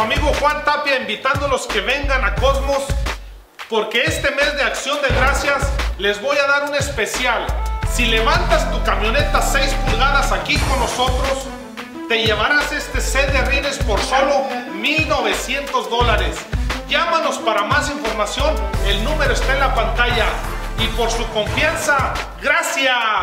amigo Juan Tapia invitándolos que vengan a Cosmos porque este mes de acción de gracias les voy a dar un especial. Si levantas tu camioneta 6 pulgadas aquí con nosotros, te llevarás este set de rines por solo 1900 dólares. Llámanos para más información, el número está en la pantalla. Y por su confianza, gracias.